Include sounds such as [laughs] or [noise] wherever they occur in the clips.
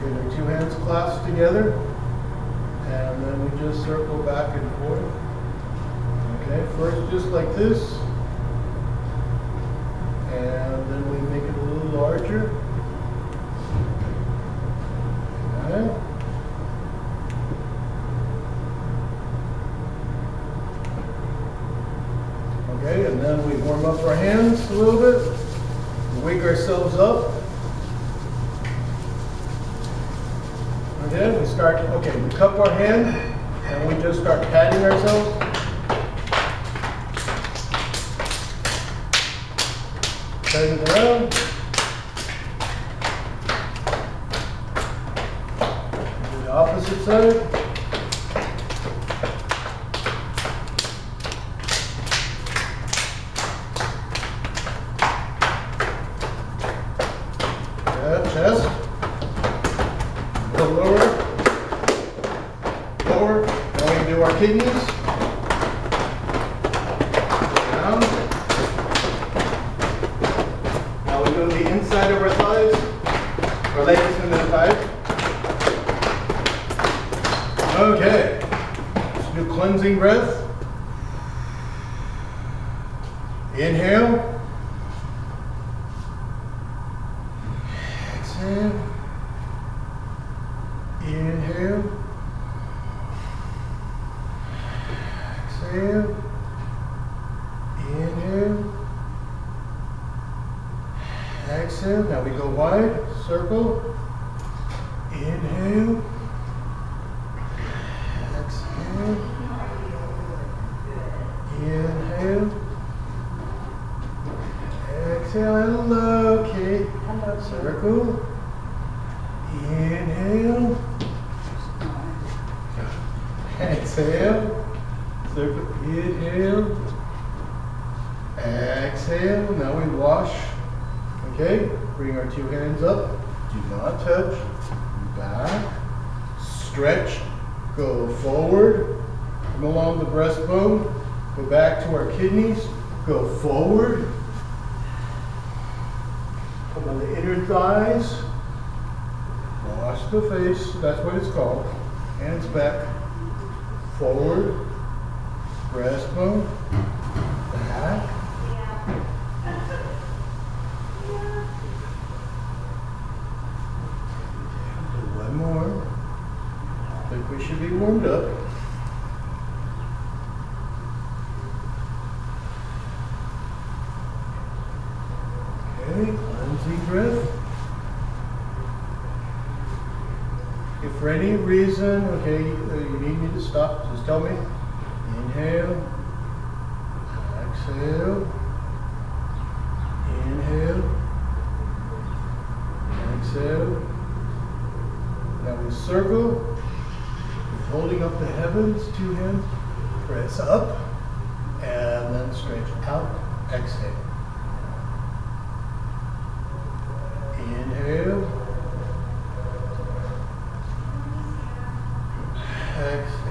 Get our two hands clasped together. And then we just circle back and forth. Okay, first just like this. And then we make it a little larger. Okay. Okay, and then we warm up our hands a little bit. Wake ourselves up. We start, okay, we cup our hand and we just start patting ourselves. Turn it around. Do the opposite side. Yeah, chest. Go lower. Lower. Now we do our kidneys. Down. Now we go to the inside of our thighs. Our legs and then thighs. Okay. Let's do cleansing breath. Inhale. Exhale. Inhale. Exhale. Inhale. Exhale. Now we go wide. Circle. Inhale. Exhale. Inhale. Exhale. Hello, Kate. Hello. Circle. Inhale. Exhale. Circle. Inhale. Exhale. Now we wash. Okay. Bring our two hands up. Do not touch. Back. Stretch. Go forward. Come along the breastbone. Go back to our kidneys. Go forward. Come on the inner thighs. Wash the face, that's what it's called. Hands back, forward, breastbone, back. One more. I think we should be warmed up. Okay, cleansing breath. If for any reason, okay, uh, you need me to stop, just tell me. Inhale. Exhale. Inhale. Exhale. Now we circle, holding up the heavens, two hands, press up, and then stretch out, exhale. Inhale. Exhale.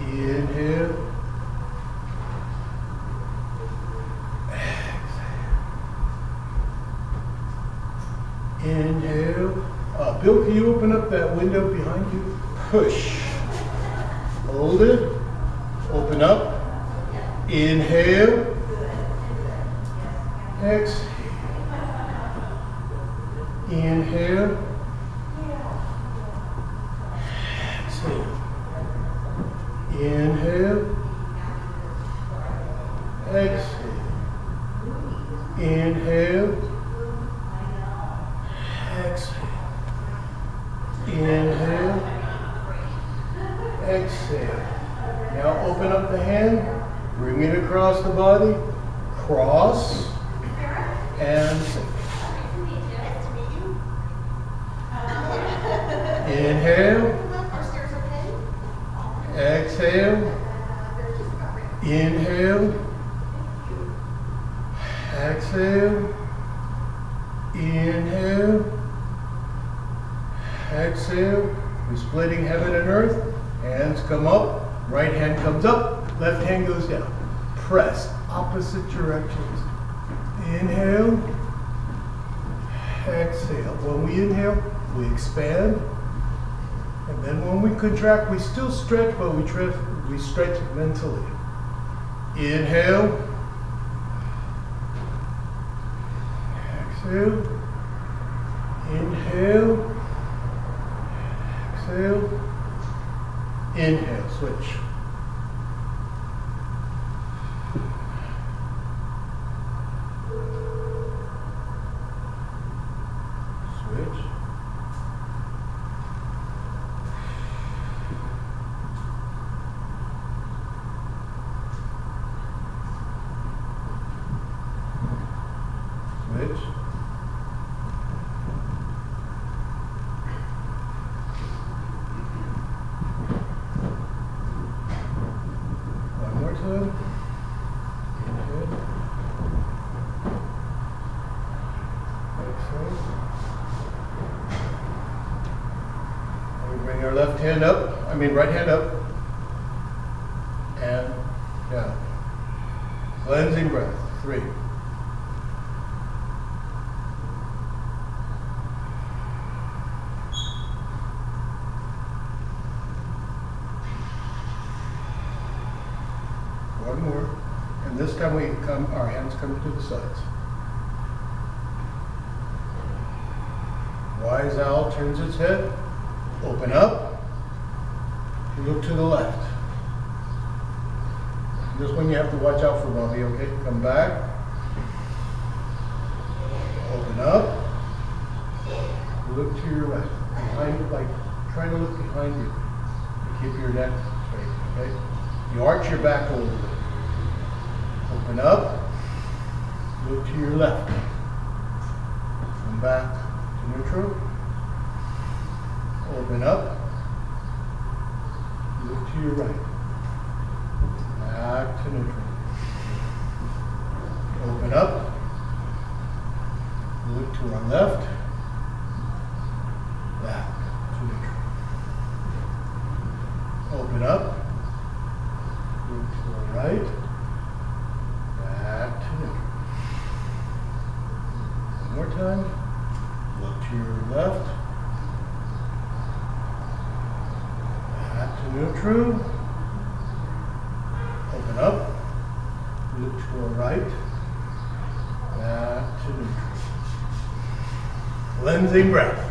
Inhale. Exhale. Inhale. Uh, Bill, can you open up that window behind you? Push. Hold it. Open up. Inhale. Exhale. Inhale. Exhale. Inhale. Exhale. Inhale. Exhale. Inhale. Exhale. Now open up the hand. Bring it across the body. Cross. And. Inhale. Exhale. Inhale. Exhale. Inhale. Exhale. We're splitting heaven and earth. Hands come up. Right hand comes up. Left hand goes down. Press opposite directions. Inhale. Exhale. When we inhale, we expand. And then when we contract, we still stretch, but we, we stretch mentally. Inhale. Exhale. Inhale. Exhale. Inhale. Switch. Left hand up, I mean right hand up, and down. Cleansing breath, three. One more, and this time we come, our hands come to the sides. Wise owl turns its head, open up, look to the left. This one you have to watch out for, Bobby, okay? Come back. Open up. Look to your left. Behind, like, try to look behind you. Keep your neck straight, okay? You arch your back a little bit. Open up. Look to your left. Come back to neutral. Open up to your right. Back to neutral. Open up. Look to our left. Back to neutral. Open up. Look to our right. Back to neutral. One more time. Look to your left. neutral. Open up. Look to our right. Back to neutral. Cleansing breath.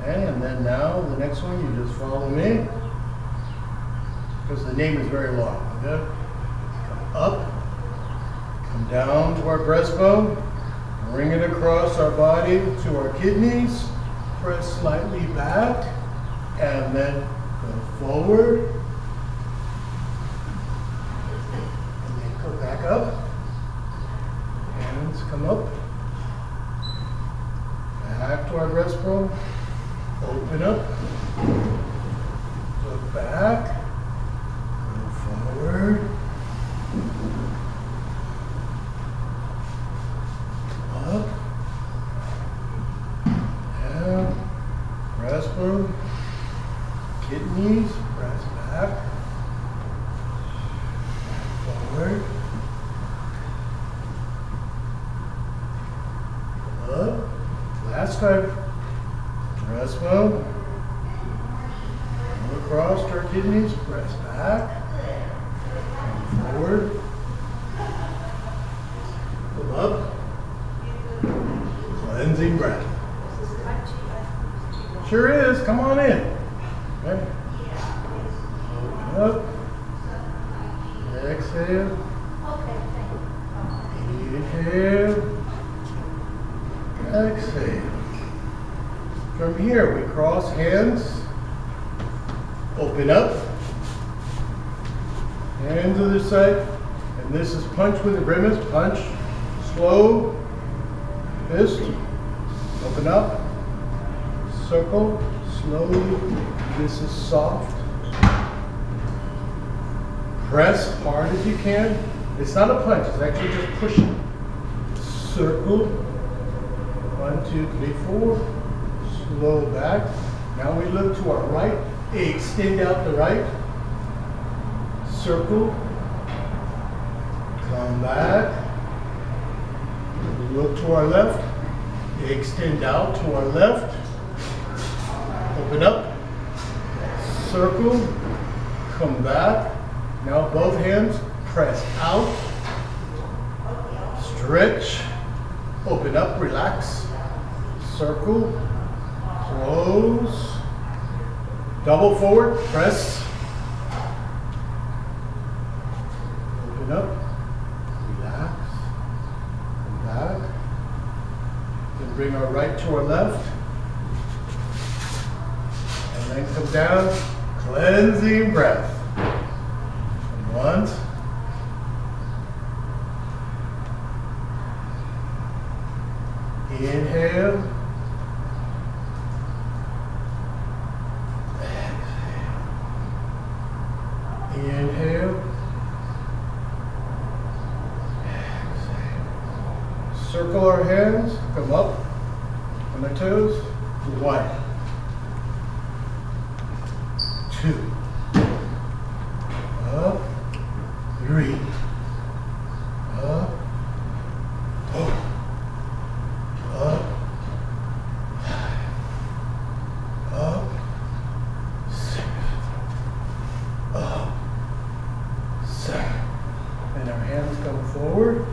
Okay, and then now the next one, you just follow me. Because the name is very long. Okay? Come up. Come down to our breastbone. Bring it across our body to our kidneys. Press slightly back and then go forward. And then go back up. Hands come up. Back to our breastbone. Open up. Look back. Go forward. knees, press back, forward, up. Last time, press well. Come across to our kidneys, press back, forward, come up, cleansing breath. Sure is, come on in. Okay. Up. Exhale. Inhale. Exhale. From here, we cross hands. Open up. Hands to the side. And this is punch with a grimace. Punch. Slow. Fist. Open up. Circle. Slowly. This is soft press hard as you can. It's not a punch, it's actually just pushing. Circle. One, two, three, four. Slow back. Now we look to our right. Extend out the right. Circle. Come back. Look to our left. Extend out to our left. Open up. Circle. Come back. Now both hands press out. Stretch. Open up, relax. Circle. Close. Double forward, press. Open up, relax, come back. Then bring our right to our left. And then come down, cleansing breath. And once. Inhale. Inhale. Exhale. Circle our hands, come up on the toes. One, two, up, three, up, four, up, five, up, six, up, seven. And our hands come forward,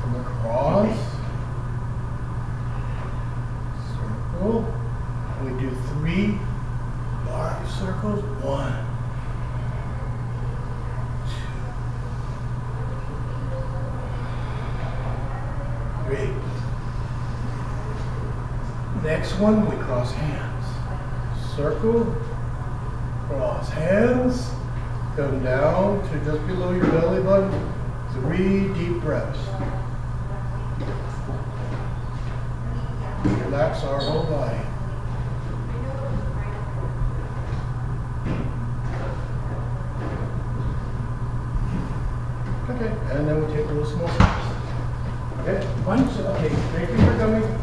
come across, circle. We do three large circles. One, two, three. Next one, we cross hands. Circle, cross hands, come down to just below your belly button. Three deep breaths. Relax our whole body. Okay, and then we take a little small steps. Okay, why okay, thank you for coming.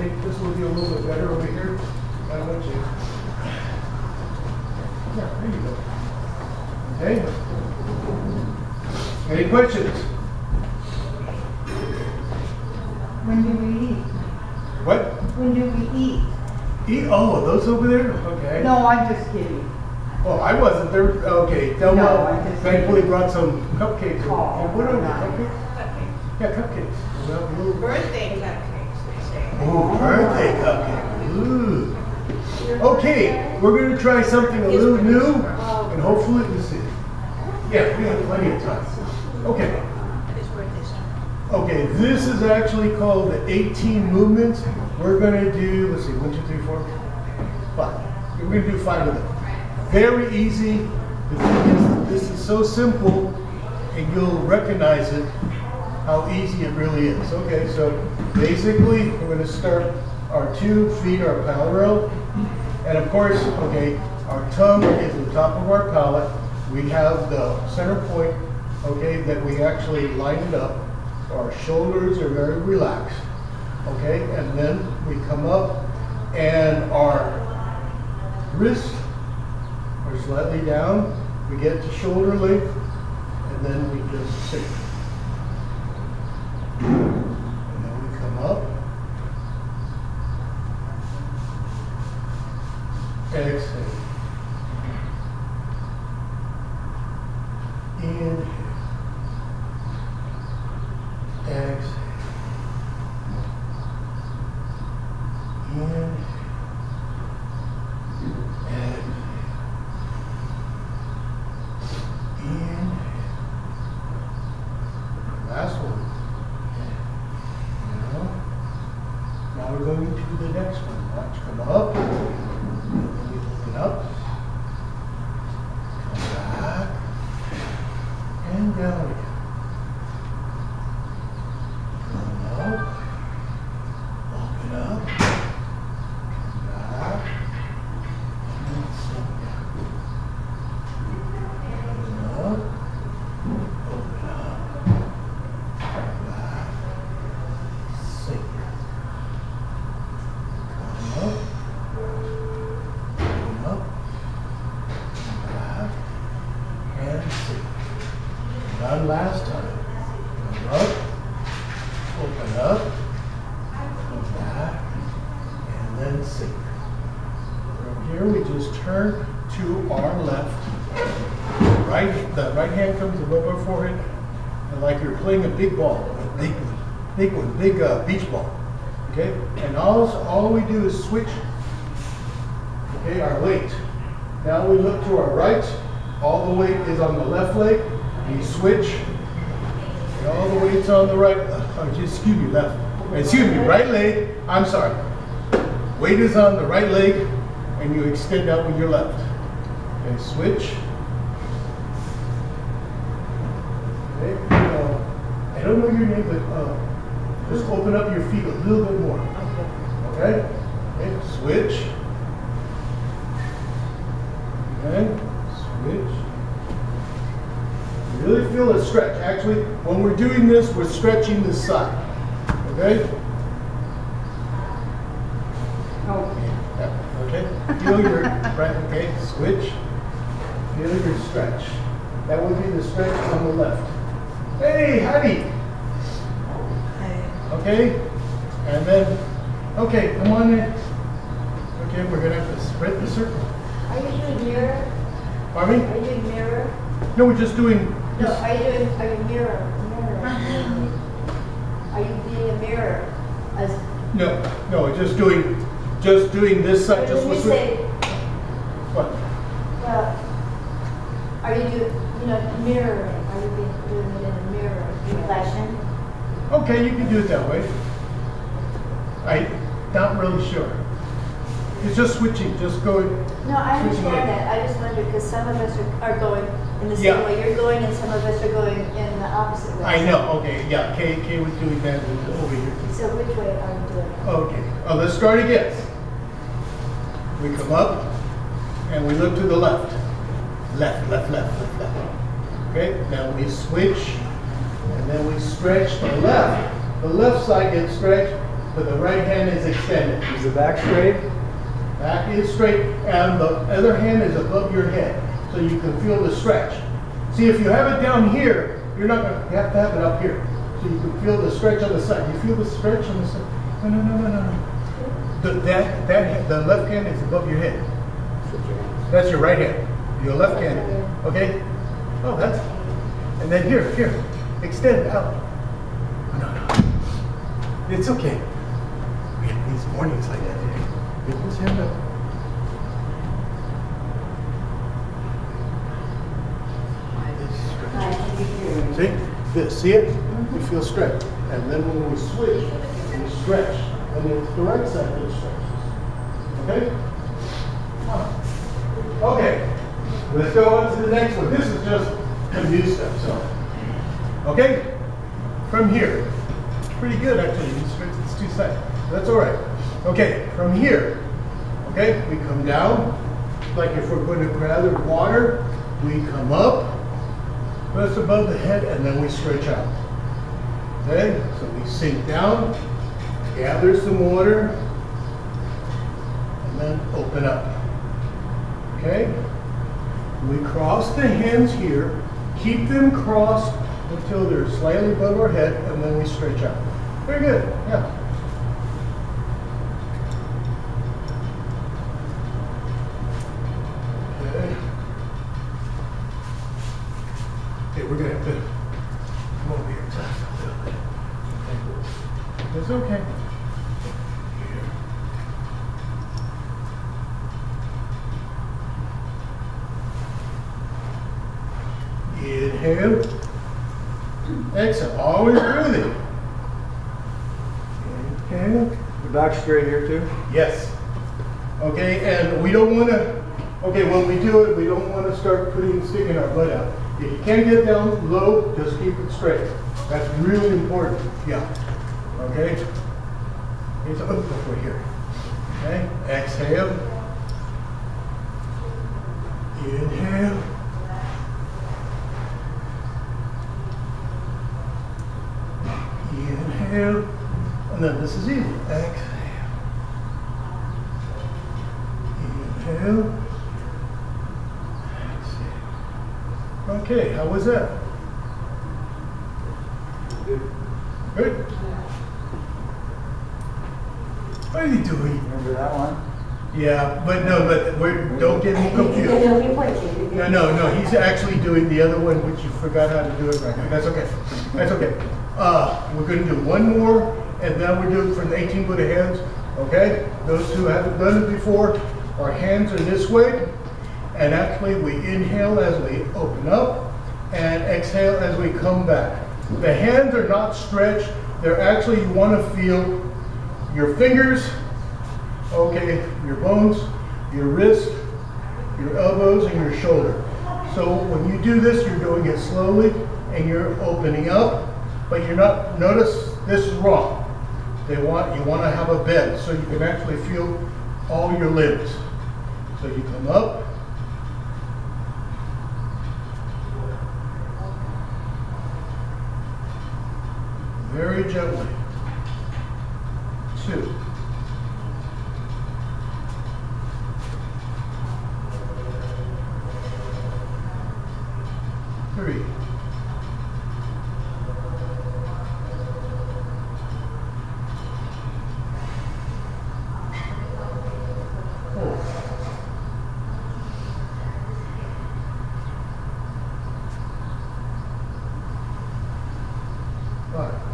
I think this will be a little bit better over here. Why don't you? Yeah, there you go. Okay? Any questions? When do we eat? What? When do we eat? Eat, oh, those over there? Okay. No, I'm just kidding. Well, I wasn't there. Okay, No, Thelma I just- thankfully brought some cupcakes. Oh, what are they? nice. Cupcakes? Yeah, cupcakes. Well, Birthday cupcakes, they say. Oh, birthday cupcake. Ooh. Okay, we're gonna try something a little new, and hopefully, let's see. Yeah, we have plenty of time. Okay. Okay, this is actually called the 18 movements. We're gonna do, let's see, one, two, three, four, five. We're gonna do five of them. Very easy. The thing is, this is so simple, and you'll recognize it, how easy it really is. Okay, so basically, we're gonna start, our two feet are parallel. And of course, okay, our tongue is the top of our palate. We have the center point, okay, that we actually line it up. Our shoulders are very relaxed, okay? And then we come up and our wrists are slightly down. We get to shoulder length and then we just sink. And then we come up. Exhale. Inhale. Exhale. Inhale. Exhale. Inhale. Last one. Now, now we're going to the next one. Watch, come up. And then we open up. Come back. And down again. Come up. Open up. Come back. And sit down. Open up. Open up. Come back. Sink. Come up. Open up. Come back. And sink. done last time. Come up, open up, come back, and then sink. From here, we just turn to our left. Right, the right hand comes above our forehead, and like you're playing a big ball, a big one, big one, big uh, beach ball. Okay, and all all we do is switch. Okay, our weight. Now we look to our right. All the weight is on the left leg. We switch. All the weight's on the right. Uh, excuse me, left. Excuse me, right leg. I'm sorry. Weight is on the right leg, and you extend out with your left. Okay, switch. Okay, uh, I don't know your name, but uh, just open up your feet a little bit more. Okay? Okay, switch. Okay, switch. You really feel a stretch. Actually, when we're doing this, we're stretching this side. Okay? Oh, Yeah, Okay? Feel your right, okay, switch. Feel your stretch. That would be the stretch on the left. Hey, honey! Okay? And then, okay, come on in. Okay, we're gonna have to spread the circle. Are you doing mirror? Pardon me? Are you doing mirror? No, we're just doing No, this. are you doing, are you mirror, mirror? [laughs] Are you being a mirror? As, No, no, just doing, just doing this side, just when you say, What? well, are you doing, you know, mirroring? Are you being, doing it in a mirror? Reflection? Okay, you can do it that way. I, not really sure. It's just switching, just going, No, I understand that. I just wonder because some of us are, are going in the Yeah. same way you're going, and some of us are going in the opposite way. I know, okay, yeah, Kay, Kay was doing that over here. So which way are you doing it? Okay, oh, let's start again. We come up and we look to the left. Left, left, left, left, left. Okay, now we switch and then we stretch the left. The left side gets stretched, but the right hand is extended. Is the back straight? Back is straight and the other hand is above your head, so you can feel the stretch. See, if you have it down here, you're not gonna, you have to have it up here. So you can feel the stretch on the side. You feel the stretch on the side? No, no, no, no, no, no. The, that, that, the left hand is above your head. That's your right hand. Your left hand, okay? Oh, that's, and then here, here, extend out. No, no. It's okay. We have these mornings like that. Get this hand up. I See? This, see it? You mm-hmm. feel stretch. And then when we switch, we stretch. And it's the right side that stretches. Okay? Huh. Okay. Let's go on to the next one. This is just a new stuff, so. Okay? From here. Pretty good, actually. You stretch its two sides. That's all right. Okay, from here. Okay, we come down. Like if we're going to gather water, we come up. Press above the head and then we stretch out. Okay, so we sink down, gather some water, and then open up. Okay? We cross the hands here, keep them crossed until they're slightly above our head, and then we stretch out. Very good, yeah. Okay. Okay, we're gonna have to come over here just a little bit. That's okay. Here. Inhale. Exhale. Always breathing. Inhale. The back straight here too? Yes. Okay, and we don't want to, okay, when we do it, we don't want to start putting, sticking our butt out. If you can get down low, just keep it straight. That's really important. Yeah. Okay? It's up over here. Okay? Exhale. Inhale. Inhale. And then this is easy. Exhale. Inhale. Exhale. Okay, how was that? Good. What are you doing? Remember that one? Yeah, but no, but we're, don't get me confused. No, you point it. No, no, no, he's actually doing the other one, which you forgot how to do it right now. That's okay. That's okay. Uh, we're gonna do one more, and then we're doing for the eighteen Buddha hands, okay? Those who haven't done it before, our hands are this way, and actually we inhale as we open up, and exhale as we come back. The hands are not stretched, they're actually, you wanna feel your fingers, okay, your bones, your wrist, your elbows and your shoulder. So when you do this, you're doing it slowly and you're opening up, but you're not, notice this is wrong. They want, you want to have a bend so you can actually feel all your limbs. So you come up. Very gently. Two. Three. Four. Five.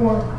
More.